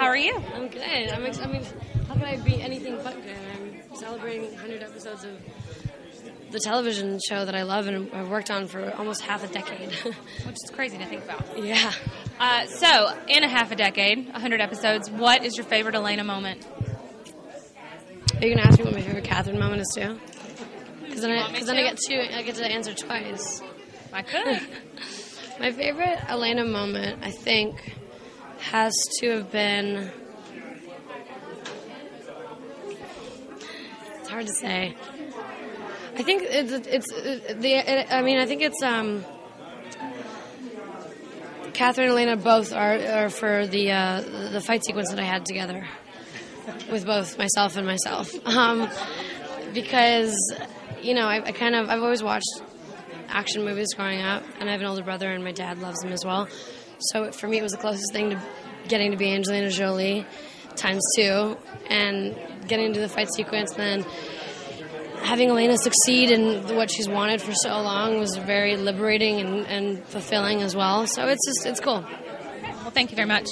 How are you? I'm good. I'm ex- I mean, how can I be anything but good? I'm celebrating 100 episodes of the television show that I love and I've worked on for almost half a decade. Which is crazy to think about. yeah. Uh, so, in a half a decade, 100 episodes, what is your favorite Elena moment? Are you gonna ask me what my favorite Katherine moment is too? Because then, I, want me 'cause then I to? get two. I get to answer twice. I could. My favorite Elena moment, I think, has to have been. It's hard to say. I think it's it's the. It, I mean, I think it's um. Katherine and Elena both are, are for the uh, the fight sequence that I had together with both myself and myself, um, because you know I, I kind of I've always watched action movies growing up, and I have an older brother, and my dad loves them as well. So for me, it was the closest thing to getting to be Angelina Jolie times two, and getting into the fight sequence, then having Elena succeed in what she's wanted for so long was very liberating and, and fulfilling as well. So it's just it's cool. well, thank you very much.